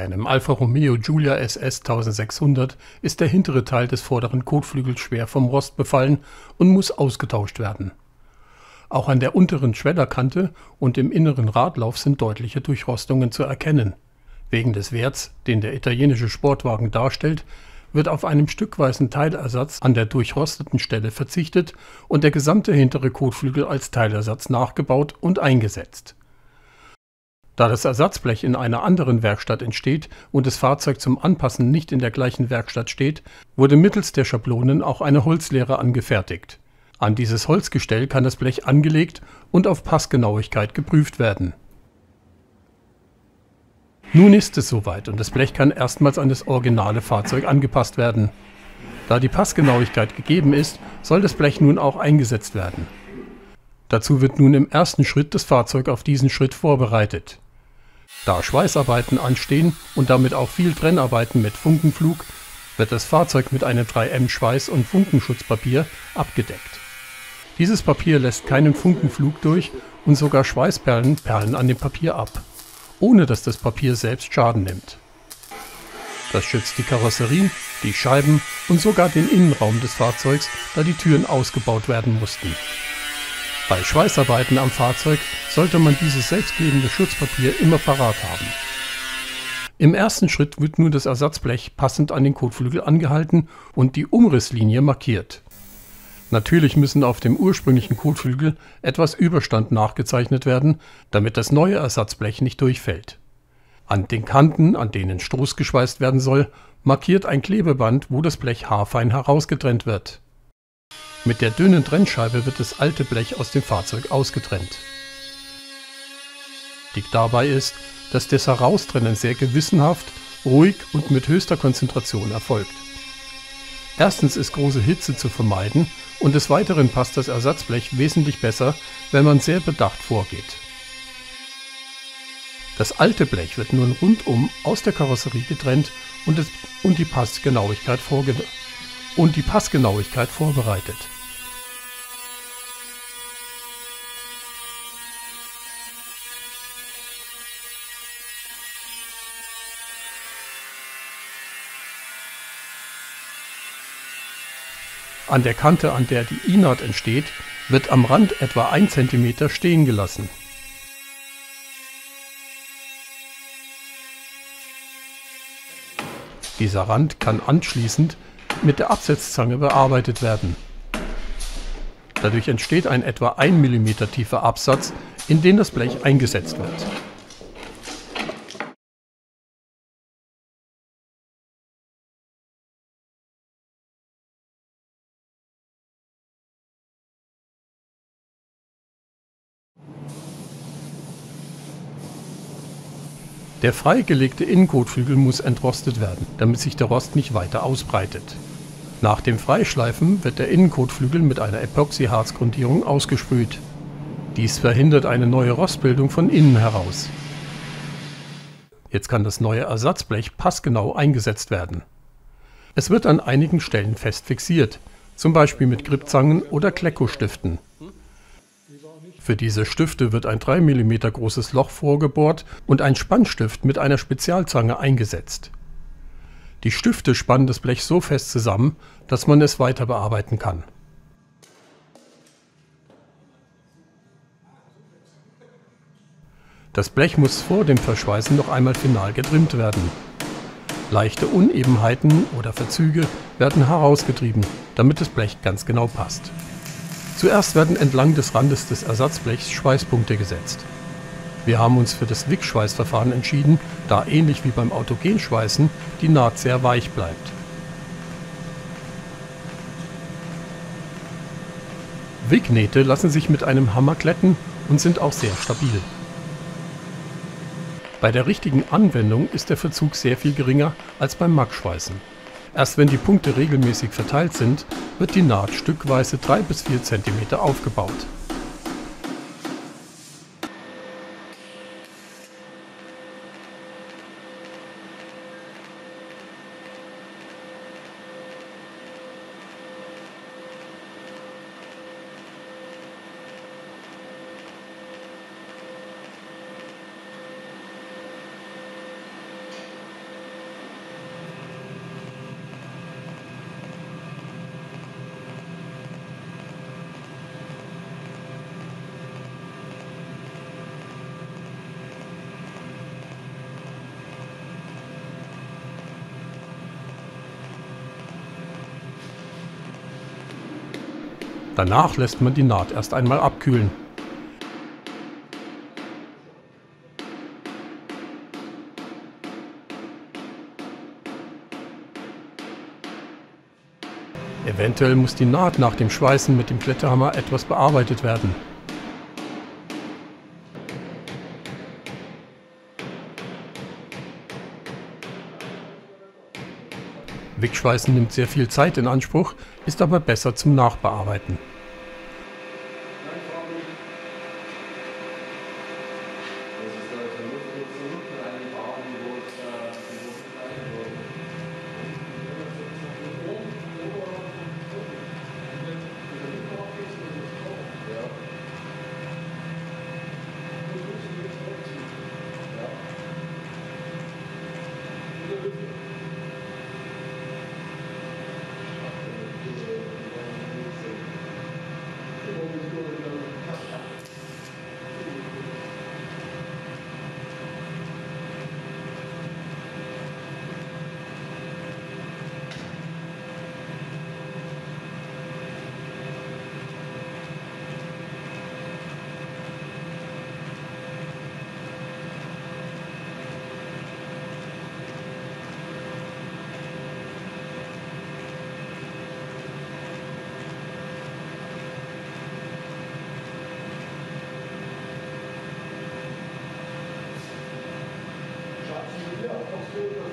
Einem Alfa Romeo Giulia SS 1600 ist der hintere Teil des vorderen Kotflügels schwer vom Rost befallen und muss ausgetauscht werden. Auch an der unteren Schwellerkante und im inneren Radlauf sind deutliche Durchrostungen zu erkennen. Wegen des Werts, den der italienische Sportwagen darstellt, wird auf einem stückweisen Teilersatz an der durchrosteten Stelle verzichtet und der gesamte hintere Kotflügel als Teilersatz nachgebaut und eingesetzt da das Ersatzblech in einer anderen Werkstatt entsteht und das Fahrzeug zum Anpassen nicht in der gleichen Werkstatt steht, wurde mittels der Schablonen auch eine Holzlehre angefertigt. An dieses Holzgestell kann das Blech angelegt und auf Passgenauigkeit geprüft werden. Nun ist es soweit und das Blech kann erstmals an das originale Fahrzeug angepasst werden. Da die Passgenauigkeit gegeben ist, soll das Blech nun auch eingesetzt werden. Dazu wird nun im ersten Schritt das Fahrzeug auf diesen Schritt vorbereitet. Da Schweißarbeiten anstehen und damit auch viel Trennarbeiten mit Funkenflug, wird das Fahrzeug mit einem 3M Schweiß- und Funkenschutzpapier abgedeckt. Dieses Papier lässt keinen Funkenflug durch und sogar Schweißperlen perlen an dem Papier ab, ohne dass das Papier selbst Schaden nimmt. Das schützt die Karosserie, die Scheiben und sogar den Innenraum des Fahrzeugs, da die Türen ausgebaut werden mussten. Bei Schweißarbeiten am Fahrzeug sollte man dieses selbstklebende Schutzpapier immer parat haben. Im ersten Schritt wird nun das Ersatzblech passend an den Kotflügel angehalten und die Umrisslinie markiert. Natürlich müssen auf dem ursprünglichen Kotflügel etwas Überstand nachgezeichnet werden, damit das neue Ersatzblech nicht durchfällt. An den Kanten, an denen Stoß geschweißt werden soll, markiert ein Klebeband, wo das Blech haarfein herausgetrennt wird. Mit der dünnen Trennscheibe wird das alte Blech aus dem Fahrzeug ausgetrennt. Wichtig dabei ist, dass das Heraustrennen sehr gewissenhaft, ruhig und mit höchster Konzentration erfolgt. Erstens ist große Hitze zu vermeiden und des Weiteren passt das Ersatzblech wesentlich besser, wenn man sehr bedacht vorgeht. Das alte Blech wird nun rundum aus der Karosserie getrennt und, es, und die Passgenauigkeit vorgenommen und die Passgenauigkeit vorbereitet. An der Kante, an der die I-Naht entsteht, wird am Rand etwa 1 cm stehen gelassen. Dieser Rand kann anschließend mit der Absetzzange bearbeitet werden. Dadurch entsteht ein etwa 1 mm tiefer Absatz, in den das Blech eingesetzt wird. Der freigelegte Innenkotflügel muss entrostet werden, damit sich der Rost nicht weiter ausbreitet. Nach dem Freischleifen wird der Innenkotflügel mit einer Epoxyharzgrundierung ausgesprüht. Dies verhindert eine neue Rostbildung von innen heraus. Jetzt kann das neue Ersatzblech passgenau eingesetzt werden. Es wird an einigen Stellen fest fixiert, zum Beispiel mit Gripzangen oder Kleckostiften. Für diese Stifte wird ein 3 mm großes Loch vorgebohrt und ein Spannstift mit einer Spezialzange eingesetzt. Die Stifte spannen das Blech so fest zusammen, dass man es weiter bearbeiten kann. Das Blech muss vor dem Verschweißen noch einmal final getrimmt werden. Leichte Unebenheiten oder Verzüge werden herausgetrieben, damit das Blech ganz genau passt. Zuerst werden entlang des Randes des Ersatzblechs Schweißpunkte gesetzt. Wir haben uns für das Wickschweißverfahren entschieden, da ähnlich wie beim Autogenschweißen die Naht sehr weich bleibt. Wicknähte lassen sich mit einem Hammer glätten und sind auch sehr stabil. Bei der richtigen Anwendung ist der Verzug sehr viel geringer als beim Mackschweißen. Erst wenn die Punkte regelmäßig verteilt sind, wird die Naht stückweise 3 bis 4 cm aufgebaut. Danach lässt man die Naht erst einmal abkühlen. Eventuell muss die Naht nach dem Schweißen mit dem Kletterhammer etwas bearbeitet werden. Wegschweißen nimmt sehr viel Zeit in Anspruch, ist aber besser zum Nachbearbeiten. Thank you.